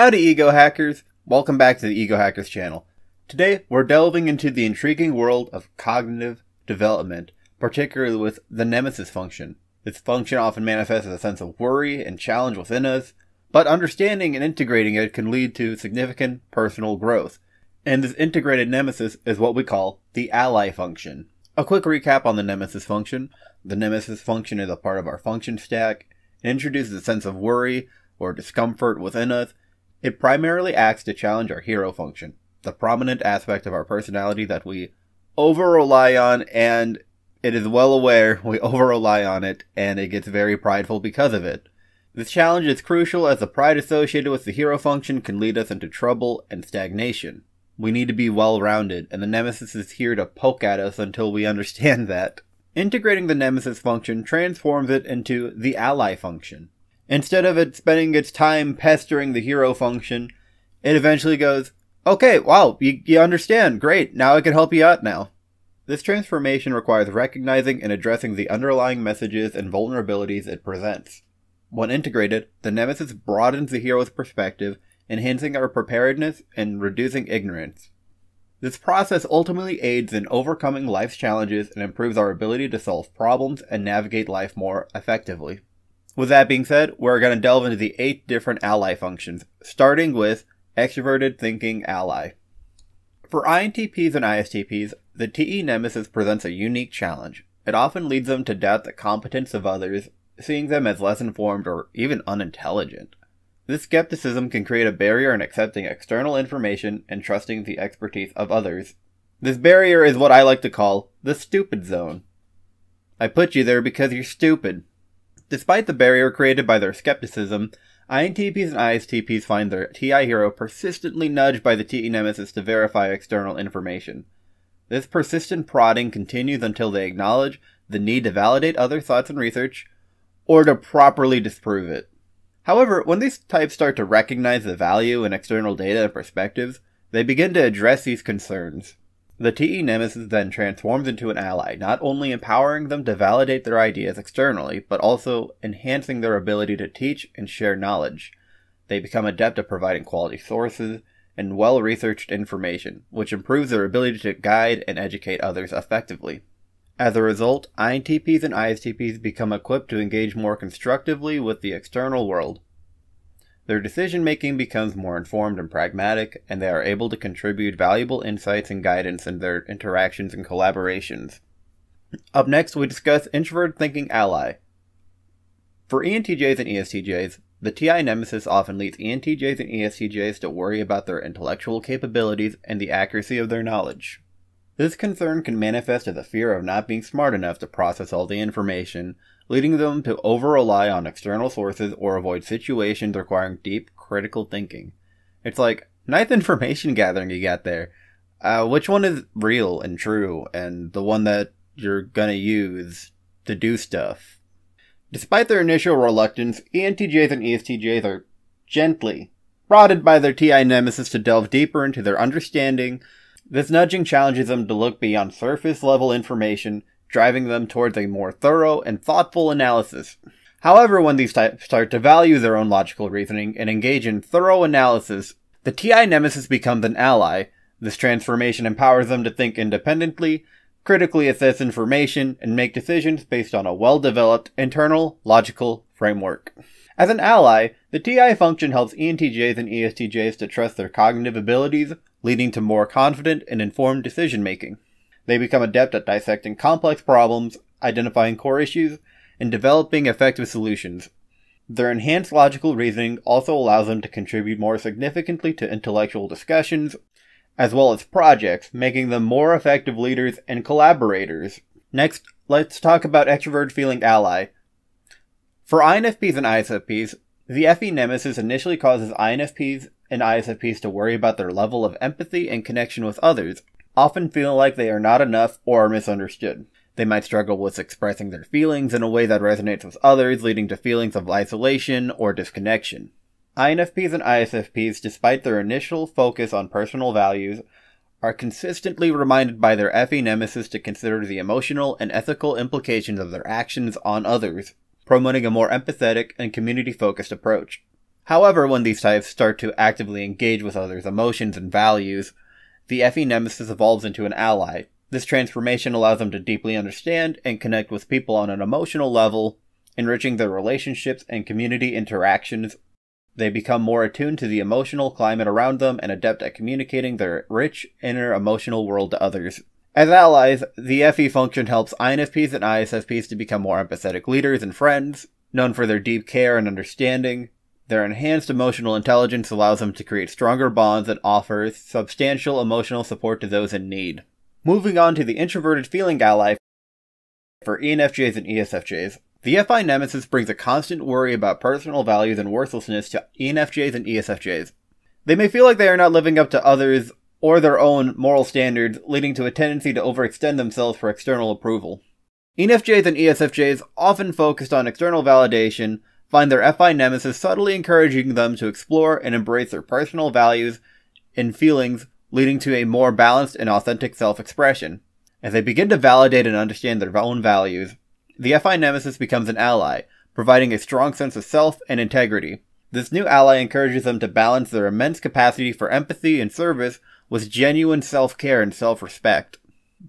Howdy, Ego Hackers! Welcome back to the Ego Hackers channel. Today, we're delving into the intriguing world of cognitive development, particularly with the nemesis function. This function often manifests as a sense of worry and challenge within us, but understanding and integrating it can lead to significant personal growth. And this integrated nemesis is what we call the ally function. A quick recap on the nemesis function. The nemesis function is a part of our function stack. It introduces a sense of worry or discomfort within us. It primarily acts to challenge our hero function, the prominent aspect of our personality that we over rely on and it is well aware we over rely on it and it gets very prideful because of it. This challenge is crucial as the pride associated with the hero function can lead us into trouble and stagnation. We need to be well rounded, and the Nemesis is here to poke at us until we understand that. Integrating the Nemesis function transforms it into the ally function. Instead of it spending its time pestering the hero function, it eventually goes, Okay, wow, you, you understand, great, now I can help you out now. This transformation requires recognizing and addressing the underlying messages and vulnerabilities it presents. When integrated, the Nemesis broadens the hero's perspective enhancing our preparedness and reducing ignorance. This process ultimately aids in overcoming life's challenges and improves our ability to solve problems and navigate life more effectively. With that being said, we're going to delve into the eight different ally functions, starting with extroverted thinking ally. For INTPs and ISTPs, the TE Nemesis presents a unique challenge. It often leads them to doubt the competence of others, seeing them as less informed or even unintelligent. This skepticism can create a barrier in accepting external information and trusting the expertise of others. This barrier is what I like to call the stupid zone. I put you there because you're stupid. Despite the barrier created by their skepticism, INTPs and ISTPs find their TI hero persistently nudged by the TE nemesis to verify external information. This persistent prodding continues until they acknowledge the need to validate other thoughts and research, or to properly disprove it. However, when these types start to recognize the value in external data and perspectives, they begin to address these concerns. The TE Nemesis then transforms into an ally, not only empowering them to validate their ideas externally, but also enhancing their ability to teach and share knowledge. They become adept at providing quality sources and well researched information, which improves their ability to guide and educate others effectively. As a result, INTPs and ISTPs become equipped to engage more constructively with the external world. Their decision making becomes more informed and pragmatic, and they are able to contribute valuable insights and guidance in their interactions and collaborations. Up next, we discuss Introvert Thinking Ally. For ENTJs and ESTJs, the TI nemesis often leads ENTJs and ESTJs to worry about their intellectual capabilities and the accuracy of their knowledge. This concern can manifest as a fear of not being smart enough to process all the information, leading them to over rely on external sources or avoid situations requiring deep critical thinking. It's like, nice information gathering you got there. Uh, which one is real and true, and the one that you're gonna use to do stuff? Despite their initial reluctance, ENTJs and ESTJs are gently prodded by their TI nemesis to delve deeper into their understanding this nudging challenges them to look beyond surface level information, driving them towards a more thorough and thoughtful analysis. However, when these types start to value their own logical reasoning and engage in thorough analysis, the TI nemesis becomes an ally. This transformation empowers them to think independently, critically assess information, and make decisions based on a well developed internal logical framework. As an ally, the TI function helps ENTJs and ESTJs to trust their cognitive abilities, leading to more confident and informed decision making. They become adept at dissecting complex problems, identifying core issues, and developing effective solutions. Their enhanced logical reasoning also allows them to contribute more significantly to intellectual discussions, as well as projects, making them more effective leaders and collaborators. Next, let's talk about extrovert feeling ally. For INFPs and ISFPs, the FE nemesis initially causes INFPs and ISFPs to worry about their level of empathy and connection with others, often feel like they are not enough or are misunderstood. They might struggle with expressing their feelings in a way that resonates with others, leading to feelings of isolation or disconnection. INFPs and ISFPs, despite their initial focus on personal values, are consistently reminded by their FE nemesis to consider the emotional and ethical implications of their actions on others, promoting a more empathetic and community focused approach. However, when these types start to actively engage with others' emotions and values, the FE Nemesis evolves into an ally. This transformation allows them to deeply understand and connect with people on an emotional level, enriching their relationships and community interactions. They become more attuned to the emotional climate around them and adept at communicating their rich inner emotional world to others. As allies, the FE function helps INFPs and ISFPs to become more empathetic leaders and friends, known for their deep care and understanding. Their enhanced emotional intelligence allows them to create stronger bonds and offers substantial emotional support to those in need. Moving on to the introverted feeling ally for ENFJs and ESFJs. The FI Nemesis brings a constant worry about personal values and worthlessness to ENFJs and ESFJs. They may feel like they are not living up to others or their own moral standards, leading to a tendency to overextend themselves for external approval. ENFJs and ESFJs, often focused on external validation, find their FI nemesis subtly encouraging them to explore and embrace their personal values and feelings, leading to a more balanced and authentic self expression. As they begin to validate and understand their own values, the FI nemesis becomes an ally, providing a strong sense of self and integrity. This new ally encourages them to balance their immense capacity for empathy and service with genuine self care and self respect.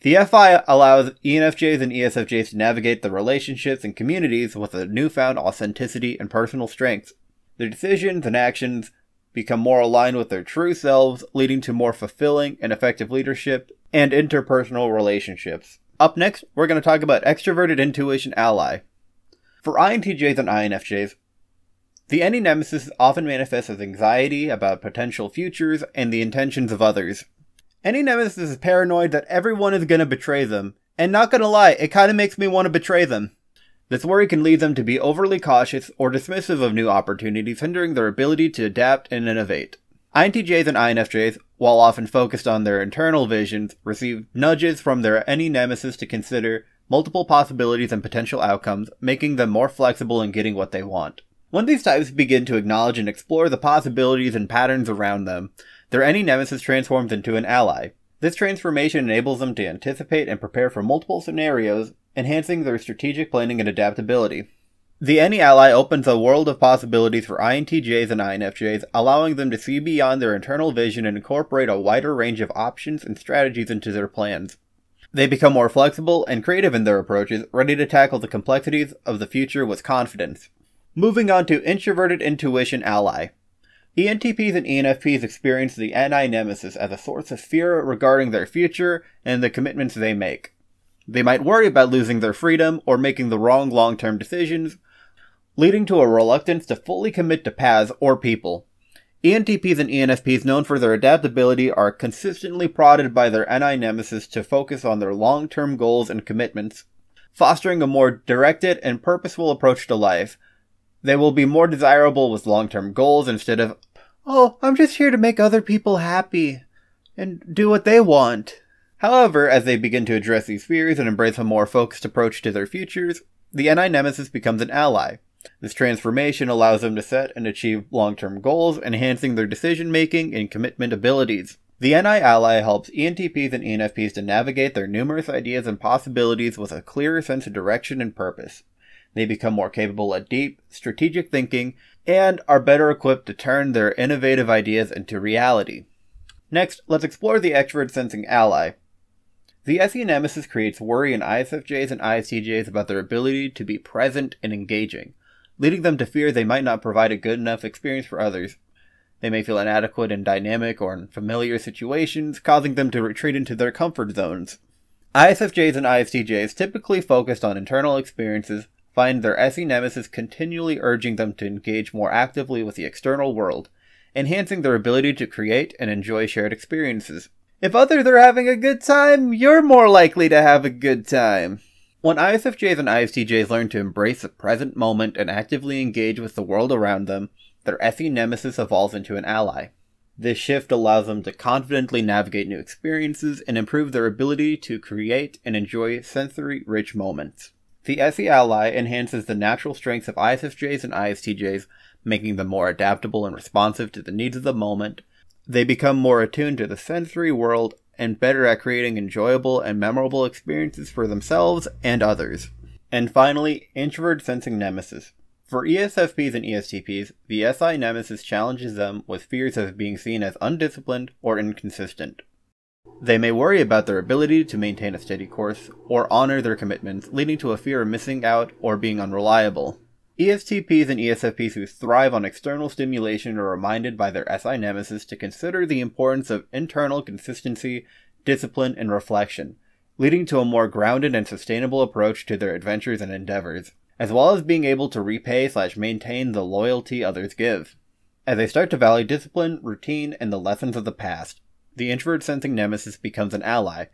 The FI allows ENFJs and ESFJs to navigate the relationships and communities with a newfound authenticity and personal strength. Their decisions and actions become more aligned with their true selves, leading to more fulfilling and effective leadership and interpersonal relationships. Up next, we're going to talk about extroverted intuition ally. For INTJs and INFJs, the NE nemesis often manifests as anxiety about potential futures and the intentions of others. NE nemesis is paranoid that everyone is going to betray them, and not gonna lie, it kind of makes me want to betray them. This worry can lead them to be overly cautious or dismissive of new opportunities, hindering their ability to adapt and innovate. INTJs and INFJs, while often focused on their internal visions, receive nudges from their NE nemesis to consider multiple possibilities and potential outcomes, making them more flexible in getting what they want. When these types begin to acknowledge and explore the possibilities and patterns around them, their NE nemesis transforms into an ally. This transformation enables them to anticipate and prepare for multiple scenarios, enhancing their strategic planning and adaptability. The NE ally opens a world of possibilities for INTJs and INFJs, allowing them to see beyond their internal vision and incorporate a wider range of options and strategies into their plans. They become more flexible and creative in their approaches, ready to tackle the complexities of the future with confidence. Moving on to Introverted Intuition Ally. ENTPs and ENFPs experience the NI nemesis as a source of fear regarding their future and the commitments they make. They might worry about losing their freedom or making the wrong long term decisions, leading to a reluctance to fully commit to paths or people. ENTPs and ENFPs, known for their adaptability, are consistently prodded by their NI nemesis to focus on their long term goals and commitments, fostering a more directed and purposeful approach to life they will be more desirable with long term goals instead of, oh, I'm just here to make other people happy and do what they want. However, as they begin to address these fears and embrace a more focused approach to their futures, the NI Nemesis becomes an ally. This transformation allows them to set and achieve long term goals, enhancing their decision making and commitment abilities. The NI Ally helps ENTPs and ENFPs to navigate their numerous ideas and possibilities with a clearer sense of direction and purpose. They become more capable at deep, strategic thinking and are better equipped to turn their innovative ideas into reality. Next, let's explore the extrovert sensing ally. The SE Nemesis creates worry in ISFJs and ISTJs about their ability to be present and engaging, leading them to fear they might not provide a good enough experience for others. They may feel inadequate in dynamic or in familiar situations, causing them to retreat into their comfort zones. ISFJs and ISTJs typically focused on internal experiences find their SE nemesis continually urging them to engage more actively with the external world, enhancing their ability to create and enjoy shared experiences. If others are having a good time, you're more likely to have a good time. When ISFJs and ISTJs learn to embrace the present moment and actively engage with the world around them, their SE nemesis evolves into an ally. This shift allows them to confidently navigate new experiences and improve their ability to create and enjoy sensory rich moments. The SE Ally enhances the natural strengths of ISFJs and ISTJs, making them more adaptable and responsive to the needs of the moment. They become more attuned to the sensory world and better at creating enjoyable and memorable experiences for themselves and others. And finally, Introvert Sensing Nemesis. For ESFPs and ESTPs, the SI nemesis challenges them with fears of being seen as undisciplined or inconsistent. They may worry about their ability to maintain a steady course or honor their commitments, leading to a fear of missing out or being unreliable. ESTPs and ESFPs who thrive on external stimulation are reminded by their SI nemesis to consider the importance of internal consistency, discipline, and reflection, leading to a more grounded and sustainable approach to their adventures and endeavors, as well as being able to repay slash maintain the loyalty others give. As they start to value discipline, routine, and the lessons of the past, the introvert sensing nemesis becomes an ally,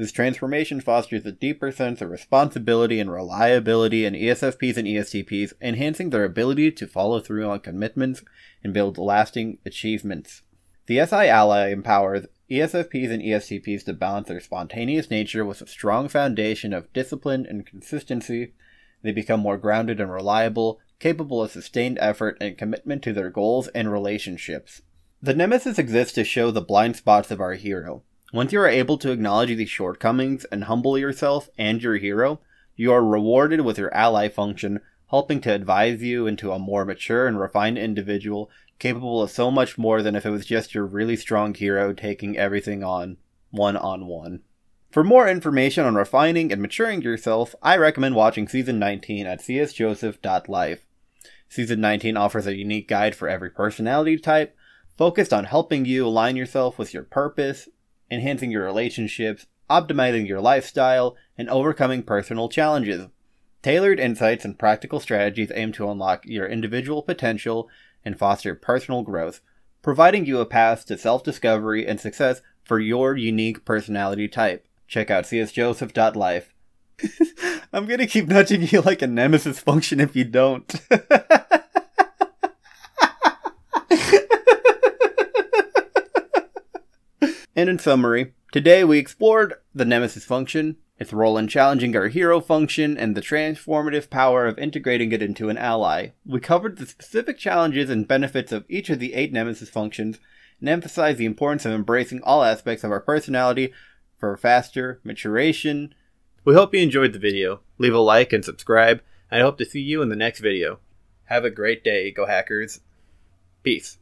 this transformation fosters a deeper sense of responsibility and reliability in ESFPs and ESTPs, enhancing their ability to follow through on commitments and build lasting achievements. The SI ally empowers ESFPs and ESTPs to balance their spontaneous nature with a strong foundation of discipline and consistency. They become more grounded and reliable, capable of sustained effort and commitment to their goals and relationships. The Nemesis exists to show the blind spots of our hero, once you are able to acknowledge these shortcomings and humble yourself and your hero, you are rewarded with your ally function, helping to advise you into a more mature and refined individual capable of so much more than if it was just your really strong hero taking everything on one on one. For more information on refining and maturing yourself, I recommend watching Season 19 at csjoseph.life. Season 19 offers a unique guide for every personality type, focused on helping you align yourself with your purpose enhancing your relationships, optimizing your lifestyle, and overcoming personal challenges. Tailored insights and practical strategies aim to unlock your individual potential and foster personal growth, providing you a path to self discovery and success for your unique personality type. Check out csjoseph.life. I'm gonna keep nudging you like a nemesis function if you don't. And in summary, today we explored the Nemesis function, its role in challenging our hero function, and the transformative power of integrating it into an ally. We covered the specific challenges and benefits of each of the eight Nemesis functions, and emphasized the importance of embracing all aspects of our personality for faster maturation. We hope you enjoyed the video. Leave a like and subscribe. I hope to see you in the next video. Have a great day, Ego Hackers. Peace.